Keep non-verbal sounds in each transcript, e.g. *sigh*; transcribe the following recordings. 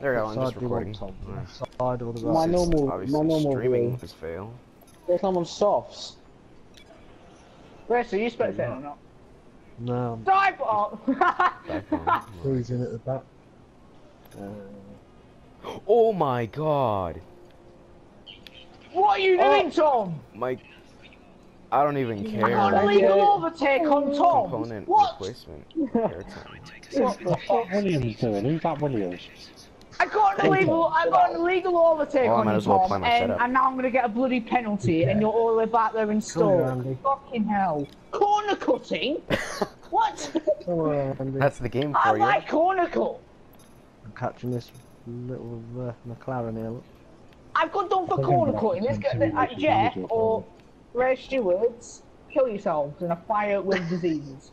There we go, I'm just do you want, recording. Tom? Side or the My normal- Obviously, my normal streaming view. was fail. There's some on softs. Where's the you spectating or not? No, I'm Dive on! Back on. freezing at the back. Uh, oh my god! what are you oh. doing, Tom? My... I don't even I care. got an Thank illegal you. overtake on Tom. Component What? replacement. Airtime. What the fuck? Williams doing? Who's that Williams? I got an illegal, I got an illegal overtake Well, on might you, as well Tom, and, and now I'm gonna get a bloody penalty, and you're all the way back there in Come on, store. Fucking hell! Corner cutting? *laughs* what? Come on, That's the game I for you. like corner cut. I'm catching this little uh, McLaren here. Look. I've got done for corner cutting. Let's get the, continue uh, Jeff it, or Ray Stewards. Kill yourselves in a fire with *laughs* diseases.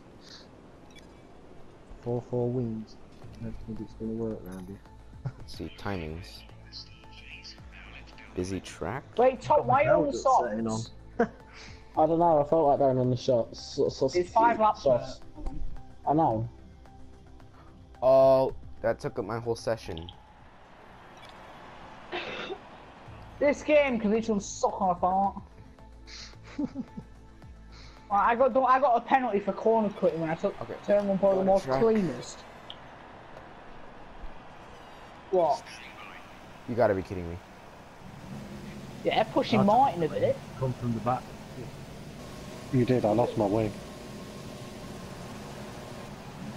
Four four wings. I don't think it's gonna work round here. Let's see, timings. Busy track? Wait, Tom, why are you on the How's it socks? I don't know, I felt like going on the shots. So, so, It's five laps. softs. I know. Oh, that took up my whole session. *laughs* This game can literally suck on a fart. *laughs* I got I got a penalty for corner cutting when I took Okay. turn one for the most track. cleanest. What? You gotta be kidding me. Yeah, pushing That's- Martin a bit. Come from the back. You did, I lost my wing.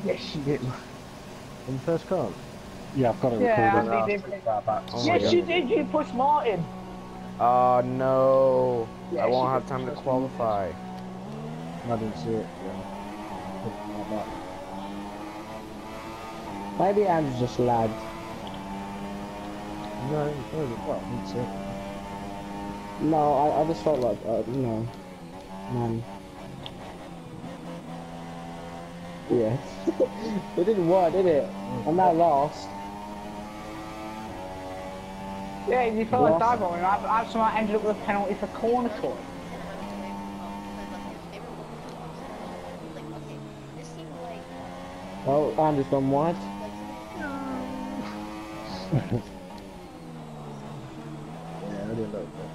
Yes, you did. my... On the first car. Yeah, I've got it Yeah, recorded. Andy did. Far back. Oh yes, you did. You pushed Martin. Oh no! I won't have time to qualify. I didn't see it. Yeah. Something like. Maybe Andrew's just lagged. No, it was well, I it. No, I, I just felt like, uh, you know, man. Yeah. *laughs* it didn't work, did it? I'm now lost. Yeah, you felt like Lost. dive on, and I, I somehow ended up with a penalty for corner cut. Oh, Andrew's gone wide. I didn't know that. Um, no, *laughs* no, yeah.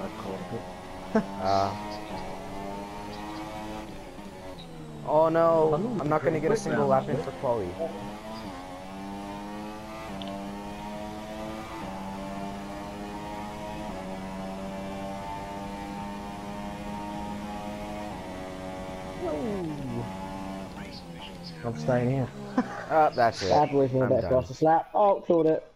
I called it. Uh. Oh no! I'm not gonna get a single lap in for quali. I'm staying here. Uh, *laughs* that's it. Bad boys in a I'm bit done. across the slap. Oh, killed it.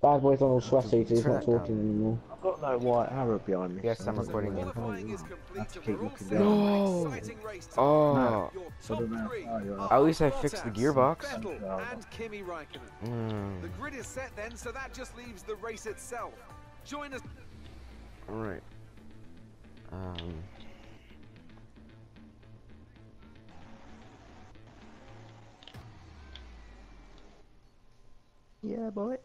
Bad boy's on all sweaty, so he's not that down. talking anymore. I've got no white arrow behind me. Yes, so I'm recording know in. how Qualifying you is are. complete Have to keep all looking down. No. an exciting race. Oh. Your I don't know three how you are. are At least I fixed the gearbox. And Kimi Raikkonen. Mm. The grid is set then, so that just leaves the race itself. Join us. Alright. Um. Yeah, boy.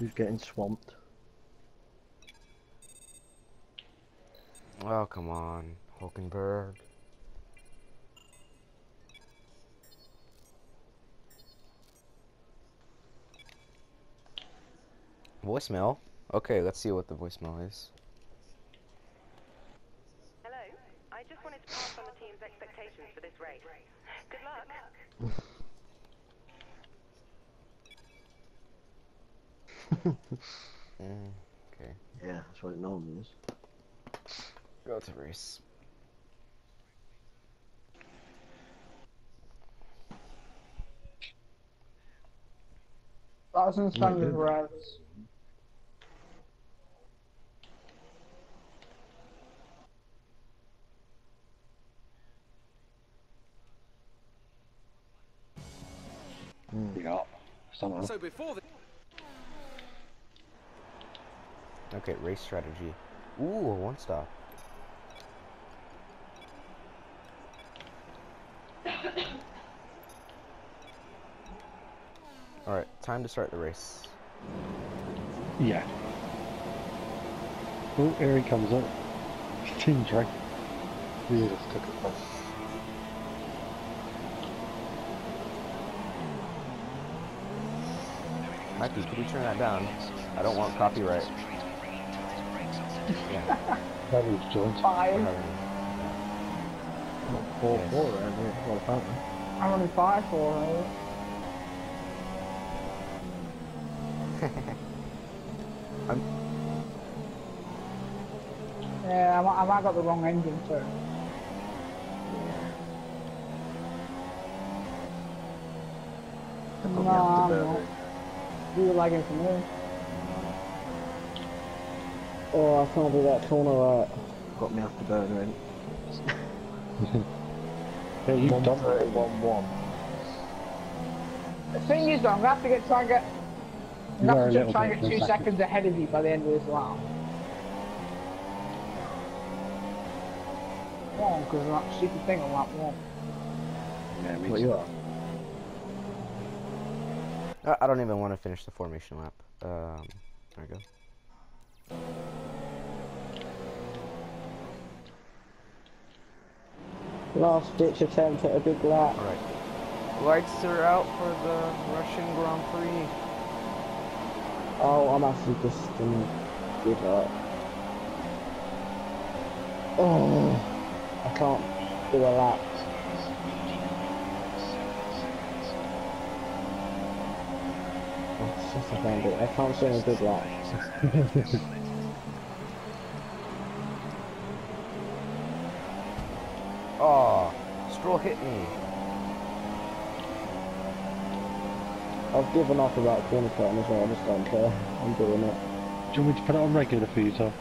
He's getting swamped? Oh, come on. Hulkenberg. Voicemail? Okay, let's see what the voicemail is. Hello. I just wanted to pass on the team's expectations for this race. Good luck. *laughs* Mm, okay. Yeah, that's what it normally is. Go to race. Thousand standard good. revs. Yeah. Somehow. So before the Okay, race strategy. Ooh, a one stop. Alright, time to start the race. Yeah. Oh, here he comes up. *laughs* Team track. We just took it off. Mikey, could you turn that down? I don't want copyright. *laughs* Yeah, That was joint. Five. having- Four, Yes. four around here. Well, apparently. I'm only five for her. *laughs* I'm- Yeah, I might, I got the wrong engine too. Got No, me after I'm Burger. not. You were lagging for me. Oh, I can't do that corner right. Got me off the burner in. *laughs* Yeah, you've One done thirty, it. one one. The thing is, though, I'm gonna have to get try and get. I'm You are gonna a have to try and get two seconds ahead of you by the end of this lap. One, because of that stupid thing on lap one. Yeah, me What too. you are? I don't even want to finish the formation lap. Um, there we go. Last ditch attempt at a big lap. Alright. Lights are out for the Russian Grand Prix. Oh, I'm actually just gonna give up. Oh, I can't do a lap. Oh, I can't do. I can't do a good lap. Oh, *laughs* straw hit me. I've given up about corner cutting as well. I just don't care. I'm doing it. Do you want me to put it on regular for you, Tom?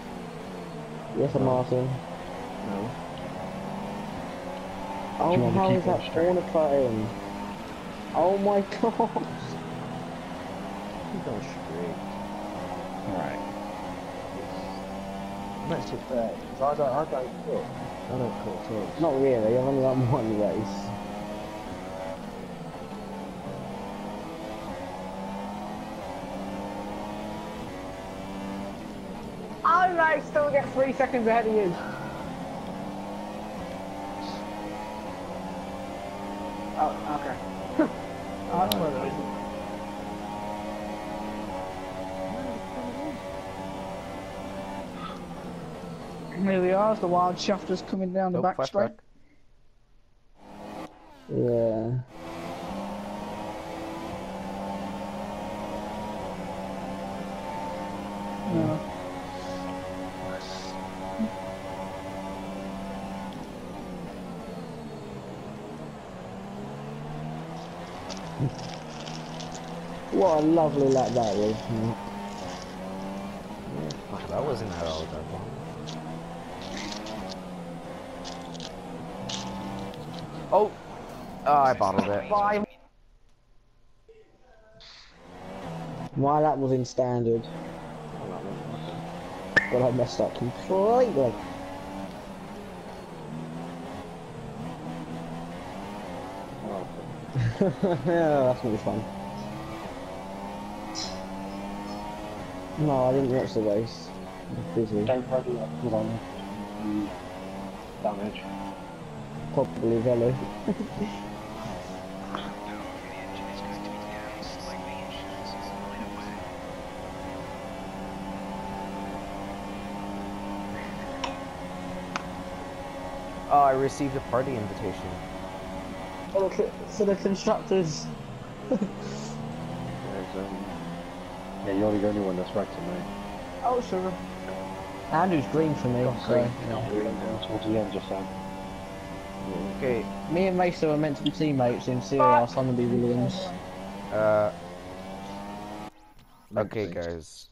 Yes, I'm Martin. No. Oh, you want to is that corner cutting? Oh my *laughs* god! Keep going straight. Alright. Let's sit there. 'cause I don't, I don't cut. I don't cut at all. Not really. I've only got one race. I still get three seconds ahead of you. Oh, okay. *laughs* oh, that's what it is. Here we are, the wild shafters coming down the Nope, back straight. Yeah. Hmm. No. What a lovely lap that was. That wasn't at all that. Oh! Oh, I bottled it. Five. My lap was in standard. But I messed up completely. *laughs* yeah, that's gonna be fun. No, I didn't watch the race. Was busy. Don't ready up on the damage. Probably Velo. *laughs* Oh, I received a party invitation. Oh, look, so the constructors. Um, Yeah, you're the only one that's right to me. Oh, sugar. Andrew's green for me, so. Towards the end, just then. Okay, Me and Mesa were meant to be teammates in Serious Honorby Williams. uh, meant to okay be. guys.